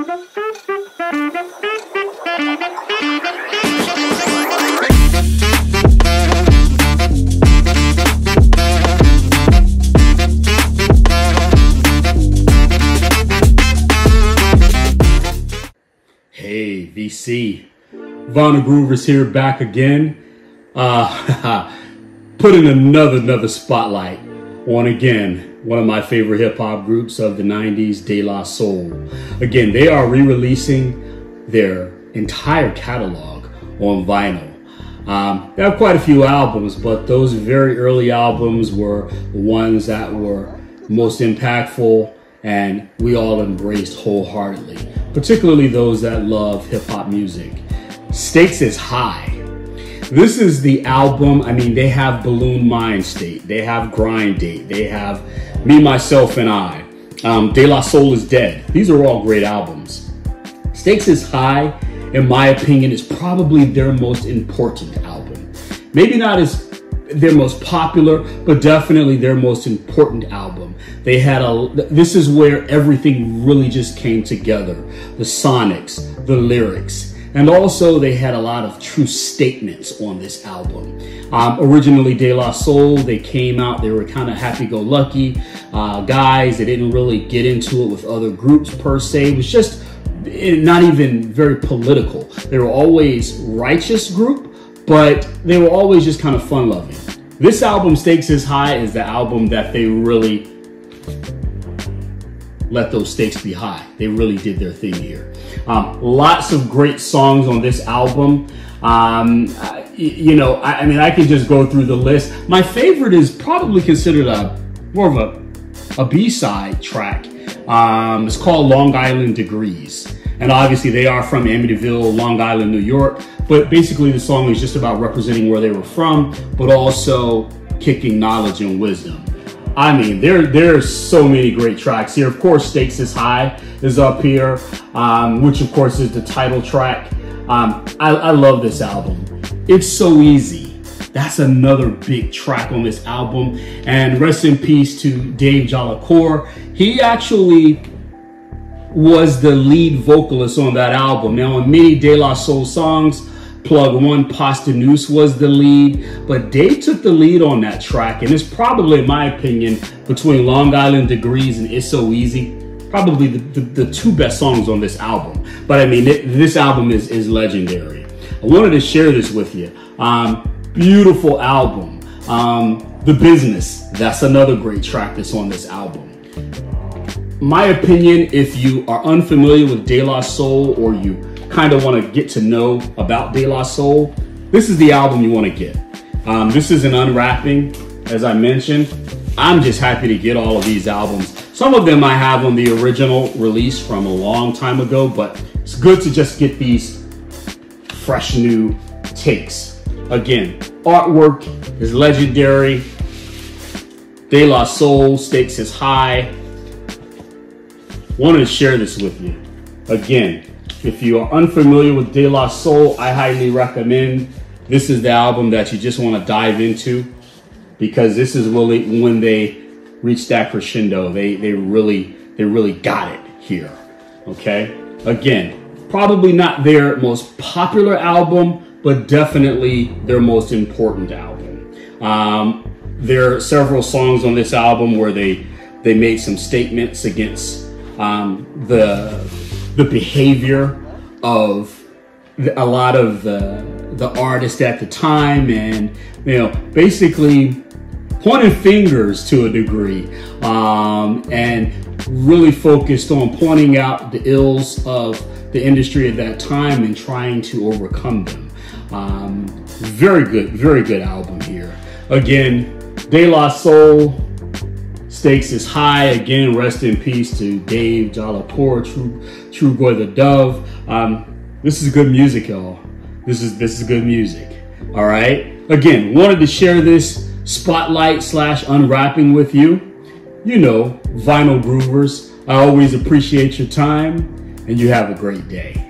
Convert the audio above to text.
Hey, VC. Vinyl Groovers here back again. Uh, putting another, another spotlight on again, one of my favorite hip hop groups of the 90s, De La Soul. Again, they are re releasing their entire catalog on vinyl. Um, they have quite a few albums, but those very early albums were the ones that were most impactful and we all embraced wholeheartedly, particularly those that love hip hop music. Stakes is high. This is the album. I mean, they have Buhloone Mindstate, they have Grind Date, they have Me, Myself, and I. Um, De La Soul is Dead. These are all great albums. Stakes is High, in my opinion, is probably their most important album. Maybe not as their most popular, but definitely their most important album. They had a, this is where everything really just came together. The sonics, the lyrics, and also they had a lot of true statements on this album. Um, originally De La Soul, they came out, they were kind of happy-go-lucky uh, guys. They didn't really get into it with other groups per se. It was just eh, not even very political. They were always righteous group, but they were always just kind of fun loving. This album, Stakes as High, as the album that they really let those stakes be high. They really did their thing here. Um, lots of great songs on this album. Um, you know, I, I, mean, I can just go through the list. My favorite is probably considered a more of a, a B-side track. Um, it's called Long Island Degrees. And obviously they are from Amityville, Long Island, New York. But basically the song is just about representing where they were from, but also kicking knowledge and wisdom. I mean, there there's so many great tracks here. Of course, Stakes is High is up here, um, which of course is the title track. Um, I, I love this album. It's so easy. That's another big track on this album. And rest in peace to Dave Jolicoeur. He actually was the lead vocalist on that album. Now, on many De La Soul songs, Plug One Posdnuos was the lead, but Dave took the lead on that track, and it's probably, in my opinion, between Long Island Degrees and It's So Easy, probably the, the, the two best songs on this album. But I mean, this album is, is legendary. I wanted to share this with you. Um, beautiful album. Um, the Business, that's another great track that's on this album. My opinion, if you are unfamiliar with De La Soul or you kind of want to get to know about De La Soul, this is the album you want to get. Um, this is an unwrapping, as I mentioned. I'm just happy to get all of these albums. Some of them I have on the original release from a long time ago, but it's good to just get these fresh new takes. Again, artwork is legendary. De La Soul stakes is high. Wanted to share this with you. Again, if you are unfamiliar with De La Soul, I highly recommend this is the album that you just want to dive into because this is really when they reached that crescendo. They they really they really got it here. Okay? Again, probably not their most popular album, but definitely their most important album. Um, there are several songs on this album where they they made some statements against um, the the behavior of a lot of the, the artists at the time and, you know, basically pointing fingers to a degree um, and really focused on pointing out the ills of the industry at that time and trying to overcome them. Um, very good, very good album here. Again, De La Soul, Stakes is high. Again, rest in peace to Dave Jolicoeur, True, Trugoy the Dove. Um, this is good music, y'all. This is this is good music. All right. Again, wanted to share this spotlight slash unwrapping with you. You know, vinyl groovers. I always appreciate your time, and you have a great day.